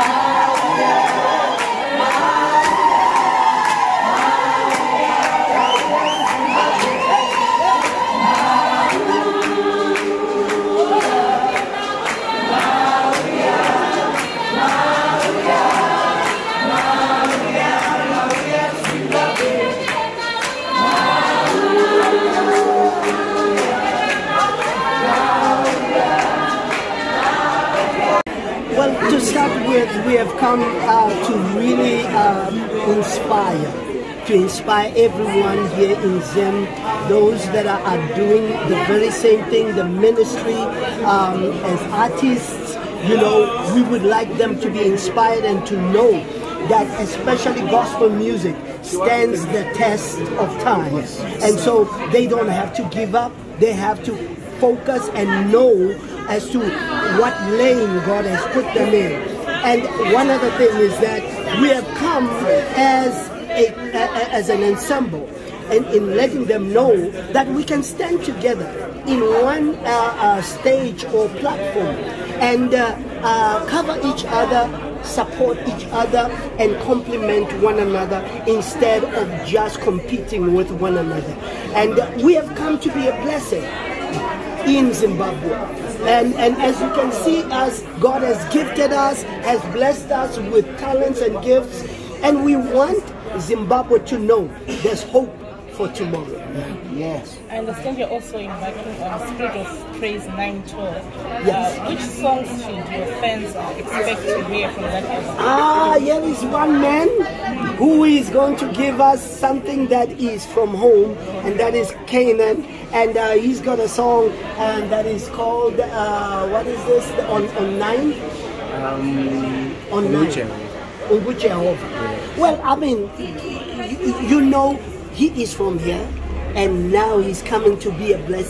Wow. We have come uh, to really um, inspire, to inspire everyone here in Zim, those that are, are doing the very same thing, the ministry um, as artists. You know, we would like them to be inspired and to know that especially gospel music stands the test of time. And so they don't have to give up. They have to focus and know as to what lane God has put them in. And one other thing is that we have come as a, a as an ensemble and in letting them know that we can stand together in one uh, uh, stage or platform and uh, uh cover each other support each other and complement one another instead of just competing with one another. And we have come to be a blessing in Zimbabwe. And, and as you can see us, God has gifted us, has blessed us with talents and gifts. And we want Zimbabwe to know there's hope for tomorrow. Yes. I understand you're also embarking on Spirit of Praise 912. Yes. Uh, which songs should your fans expect to hear from that album? Ah, here is one man who is going to give us something that is from home, and that is Canaan. And uh, he's got a song and that is called, uh, what is this, on, on 9? Um, on 9. Well, I mean, you, you know, he is from here and now he's coming to be a blessing